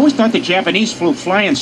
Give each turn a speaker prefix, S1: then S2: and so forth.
S1: always thought the Japanese flew flying